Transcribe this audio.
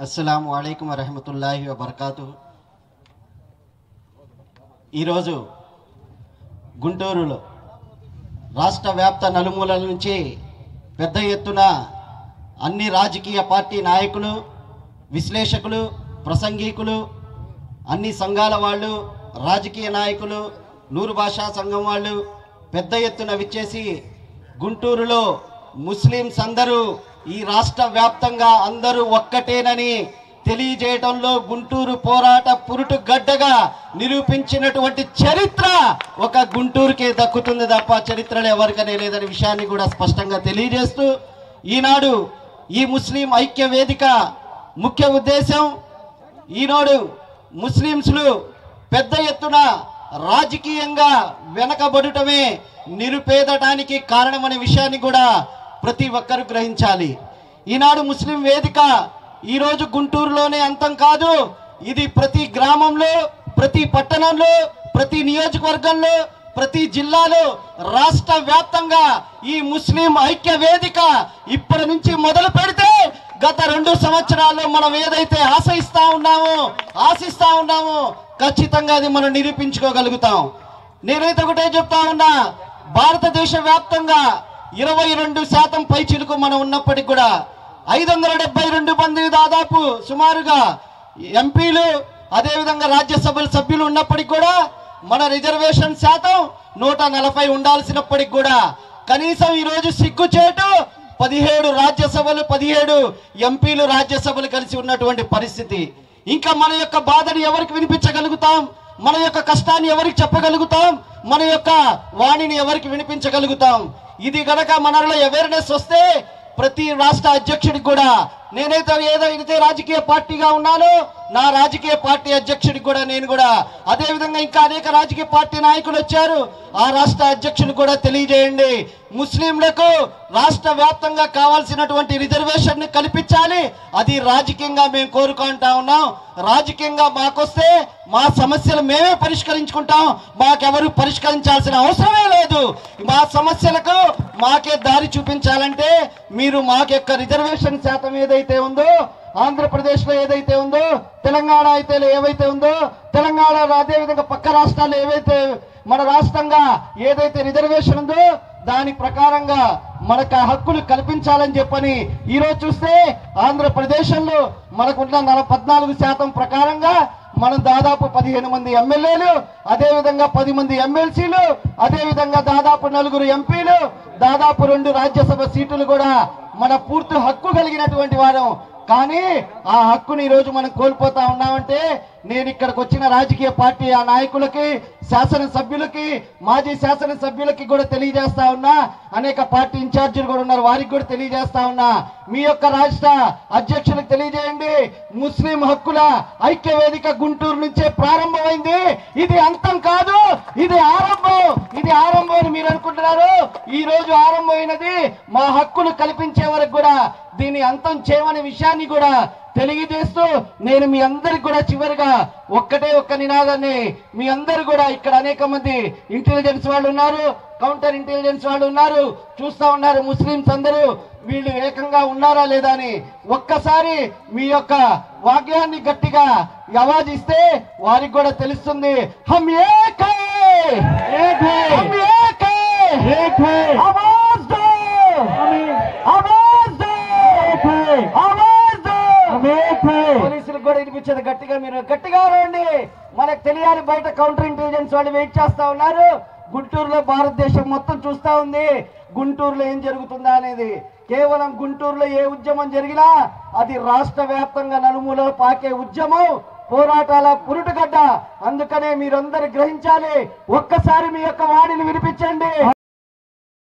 అస్సలం అయికం వరహమతుల్లాహి వబర్కాతు ఈరోజు గుంటూరులో రాష్ట్ర వ్యాప్త నలుమూలల నుంచి పెద్ద ఎత్తున అన్ని రాజకీయ పార్టీ నాయకులు విశ్లేషకులు ప్రసంగికులు అన్ని సంఘాల వాళ్ళు రాజకీయ నాయకులు నూరు భాషా సంఘం వాళ్ళు పెద్ద ఎత్తున విచ్చేసి గుంటూరులో ముస్లిమ్స్ అందరూ ఈ రాష్ట్ర వ్యాప్తంగా అందరూ ఒక్కటేనని తెలియజేయడంలో గుంటూరు పోరాట పురుటు గడ్డగా నిరూపించినటువంటి చరిత్ర ఒక గుంటూరుకే దక్కుతుంది తప్ప చరిత్రలో ఎవరికనే లేదనే విషయాన్ని కూడా స్పష్టంగా తెలియజేస్తూ ఈనాడు ఈ ముస్లిం ఐక్య వేదిక ముఖ్య ఉద్దేశం ఈనాడు ముస్లింస్లు పెద్ద ఎత్తున రాజకీయంగా వెనకబడటమే నిరుపేదటానికి కారణమనే విషయాన్ని కూడా ప్రతి ఒక్కరు గ్రహించాలి. ఈనాడు ముస్లిం వేదిక ఈరోజు గుంటూరులోనే అంతం కాదు. ఇది ప్రతి గ్రామంలో ప్రతి పట్టణంలో ప్రతి నియోజకవర్గంలో ప్రతి జిల్లాలో రాష్ట్ర వ్యాప్తంగా ఈ ముస్లిం ఐక్య వేదిక ఇప్పటి నుంచి మొదలు పెడితే గత రెండు సంవత్సరాల్లో మనం ఏదైతే ఆశయిస్తా ఉన్నామో ఆశిస్తా ఉన్నామో ఖచ్చితంగా అది మనం నిరూపించుకోగలుగుతాం. నేనైతే ఒకటే చెప్తా ఉన్నా భారతదేశ వ్యాప్తంగా ఇరవై రెండు శాతం పై చిలుకు మనం ఉన్నప్పటికి కూడా ఐదు వందల డెబ్బై రెండు మంది దాదాపు సుమారుగా ఎంపీలు అదేవిధంగా రాజ్యసభల సభ్యులు ఉన్నప్పటికి కూడా మన రిజర్వేషన్ శాతం నూట నలభై ఉండాల్సినప్పటికి కూడా కనీసం ఈరోజు సిగ్గుచేటు పదిహేడు రాజ్యసభలు పదిహేడు ఎంపీలు రాజ్యసభలు కలిసి ఉన్నటువంటి పరిస్థితి. ఇంకా మన యొక్క బాధని ఎవరికి వినిపించగలుగుతాం? మన యొక్క కష్టాన్ని ఎవరికి చెప్పగలుగుతాం? మన యొక్క వాణిని ఎవరికి వినిపించగలుగుతాం? ఇది గనక మనలో అవేర్నెస్ వస్తే ప్రతి రాష్ట్ర అధ్యక్షుడికి కూడా నేనైతే ఏదైతే రాజకీయ పార్టీగా ఉన్నానో నా రాజకీయ పార్టీ అధ్యక్షుడికి కూడా నేను కూడా అదేవిధంగా ఇంకా అనేక రాజకీయ పార్టీ నాయకులు వచ్చారు. ఆ రాష్ట్ర అధ్యక్షుడికి కూడా తెలియజేయండి. ముస్లింలకు రాష్ట్ర వ్యాప్తంగా కావాల్సినటువంటి రిజర్వేషన్ కల్పించాలి. అది రాజకీయంగా మేము కోరుకుంటా ఉన్నాం. రాజకీయంగా మాకొస్తే మా సమస్యలు మేమే పరిష్కరించుకుంటాం. మాకెవరు పరిష్కరించాల్సిన అవసరమే లేదు. మా సమస్యలకు మాకే దారి చూపించాలంటే మీరు మాకు యొక్క రిజర్వేషన్ శాతం ఏదైతే ఉందో ఆంధ్రప్రదేశ్లో ఏదైతే ఉందో తెలంగాణ అయితే ఏవైతే ఉందో తెలంగాణలో అదే విధంగా పక్క రాష్ట్రాలు ఏవైతే మన రాష్ట్రంగా ఏదైతే రిజర్వేషన్ ఉందో దాని ప్రకారంగా మనకు ఆ హక్కులు కల్పించాలని చెప్పని ఈరోజు చూస్తే ఆంధ్రప్రదేశ్లో మనకున్న నల పద్నాలుగు శాతం ప్రకారంగా మనం దాదాపు పదిహేను మంది ఎమ్మెల్యేలు అదేవిధంగా పది మంది ఎమ్మెల్సీలు అదేవిధంగా దాదాపు నలుగురు ఎంపీలు దాదాపు రెండు రాజ్యసభ సీట్లు కూడా మన పూర్తి హక్కు కలిగినటువంటి వారం. కానీ ఆ హక్కుని ఈరోజు మనం కోల్పోతా ఉన్నామంటే నేను ఇక్కడికి వచ్చిన రాజకీయ పార్టీ ఆ నాయకులకి శాసనసభ్యులకి మాజీ శాసనసభ్యులకి కూడా తెలియజేస్తా ఉన్నా. అనేక పార్టీ ఇన్ఛార్జీలు కూడా ఉన్నారు. వారికి కూడా తెలియజేస్తా ఉన్నా. మీ యొక్క రాష్ట్ర అధ్యక్షులకు తెలియజేయండి. ముస్లిం హక్కుల ఐక్య వేదిక గుంటూరు నుంచే ప్రారంభమైంది. ఇది అంతం కాదు. ఇది ఆరంభం. ఇది ఆరంభం అని మీరు అనుకుంటున్నారు ఈ రోజు ఆరంభమైనది. మా హక్కులు కల్పించే వరకు కూడా దీన్ని అంతం చేయమనే విషయాన్ని కూడా తెలియజేస్తూ నేను మీ అందరికి కూడా చివరిగా ఒక్కటే ఒక్క నినాదాన్ని మీ అందరు కూడా ఇక్కడ అనేక మంది ఇంటెలిజెన్స్ వాళ్ళు ఉన్నారు కౌంటర్ ఇంటెలిజెన్స్ వాళ్ళు ఉన్నారు చూస్తా ఉన్నారు ముస్లింస్ అందరూ వీళ్ళు ఏకంగా ఉన్నారా లేదా అని. ఒక్కసారి మీ యొక్క వాక్యాన్ని గట్టిగా అవాజ్ ఇస్తే వారికి కూడా తెలుస్తుంది. హమ్ ఏక్! పోలీసులు పోలీసులకు కూడా వినిపించేది గట్టిగా మీరు. గట్టిగా రండి. మనకు తెలియాలి బయట కౌంటర్ ఇంటెలిజెన్స్ వాళ్ళు వెయిట్ చేస్తా ఉన్నారు. గుంటూరులో భారతదేశం మొత్తం చూస్తా ఉంది. గుంటూరులో ఏం జరుగుతుందా అనేది. కేవలం గుంటూరులో ఏ ఉద్యమం జరిగినా అది రాష్ట్ర వ్యాప్తంగా నలుమూలలో పాకే ఉద్యమం. పోరాటాల పురుటుగడ్డ. అందుకనే మీరందరు గ్రహించాలి. ఒక్కసారి మీ యొక్క వాణిని వినిపించండి.